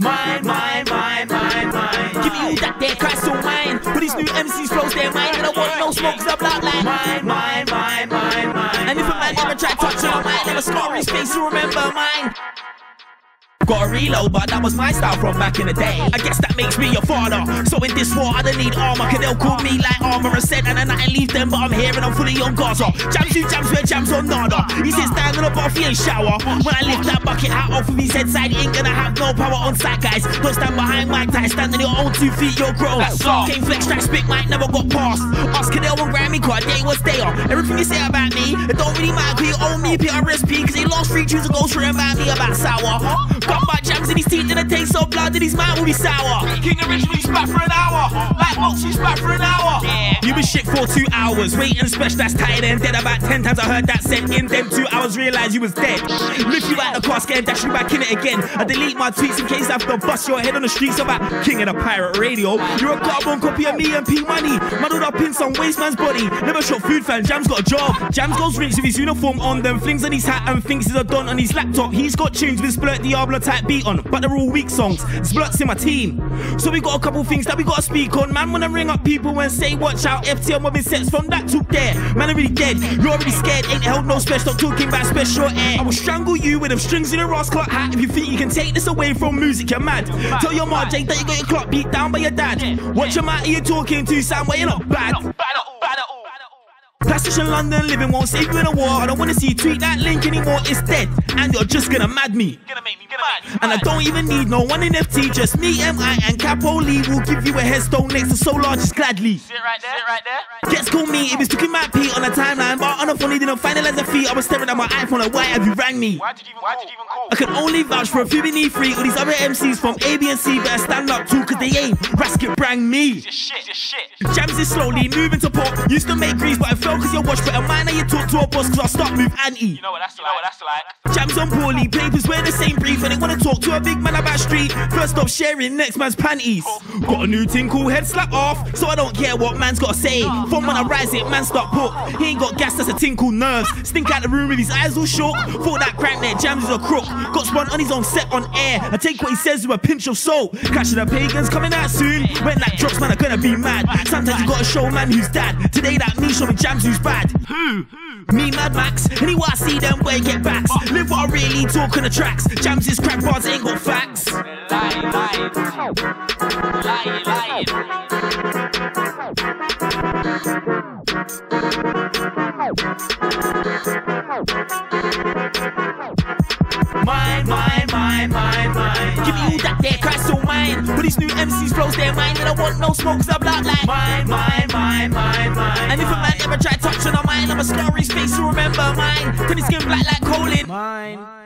Mine, mine, mine, mine, mine. Give me all that there, crystal mine. But these new MCs flows their mind, and I want no smoke, cause I'm black like mine, mine, mine, mine, mine. And if a man ever try touching on mine, never scar his face, you remember mine. Got a reload, but that was my style from back in the day. I guess that makes me your father. So in this war, I don't need armor. Cause they'll call me like armor and said, and I nothing leave them, but I'm here and I'm fully on Gaza. Jammz who Jammz where Jammz on nada. He sits down on the bath, he ain't shower. When I lift that bucket out off of his head side, he ain't gonna have no power on side, guys. Don't stand behind Mike Tight, stand on your own two feet, you're all. Came flex, track, spit, might never got past. Ask Cadell and Grammy, cause they was there. Everything you say about me, it don't really matter, cause you owe me PRSP, cause they lost three tunes ago, straight about me about sour. Gun by Jammz in his teeth and it tastes so blood that his mouth will be sour. King originally spat for an hour. Like Mox, you spat for an hour. Yeah. You been shit for two hours. Waiting special that's tired and dead. About ten times I heard that said in them two hours, realize you was dead. Lift you out the casket and dash you back in it again. I delete my tweets in case I have to bust your head on the streets about King of the Pirate Radio. You're a carbon copy of me and P Money. Muddled up in some waste man's body. Never shot food fan. Jammz's got a job. Jammz goes rinse with his uniform on them. Flings on his hat and thinks he's a don on his laptop. He's got tunes with Splurt Diablo type beat on. But they're all weak songs. It's Splurts in my team. So we got a couple things that we gotta speak on. Man, wanna ring up people and say, watch out, FTM mobbing sets from that to there. Man, I'm really dead. You're already scared. Ain't held no special. Stop talking about special air. I will strangle you with them strings in a clock hat. If you think you can take this away from music, you're mad. Tell your mom, Jake, that you got your clock beat down by your dad. Watch your mouth, you're talking to Sam, where you're not bad. Plastician London living won't save you in a war. I don't wanna see you tweet that link anymore, it's dead. And you're just gonna mad me. Gonna make me mad. And I don't even need no one in FT, just me, MI, and Capo Lee will give you a headstone next to So Large just gladly. Sit right there, sit right there. Gets call me if it's looking my P on the timeline, but on the phone he didn't finalize the feet. I was staring at my iPhone like, why have you rang me? Why did you even, why did you even call? I can only vouch for a few beneath free. All these other MCs from A, B, and C better stand up too, cause they ain't rasket brang me. Just shit, just shit. Jammz is slowly moving to pop. Used to make grease, but I fell cause your watch. But a man you talk to a boss cause I stop move anti. You know what that's like. you like. Know what that's like. Jammz on poorly, papers wear the same brief, and they wanna talk to a big man about street. First stop sharing next man's panties. Got a new thing called head slap off, so I don't care what man's gotta say. From when I rise it, man start put. He ain't got gas, that's a tinkle nerves. Stink out the room with his eyes all shook. Thought that crank there, Jammz is a crook. Got spun on his own set on air. I take what he says with a pinch of salt. Catching the pagans coming out soon. When that drops, man, I'm gonna be mad. Sometimes you gotta show man who's dad. Today that me show me Jammz who's bad. Who? Me, Mad Max. Anyway, I see them boy get backs. Live what I really talk on the tracks. Jammz is crack bars, ain't got facts. Lying, lying. Lying, lying. Mine, mine, mine, mine, mine. Give me all that there, crystal mine. But these new MCs blows their mind, and I want no smoke, cause I'm like mine, mine, mine, mine, mine. And if a man ever try touching on mine, I'ma scar his face, you remember mine. Turn his skin black like Colin. Mine.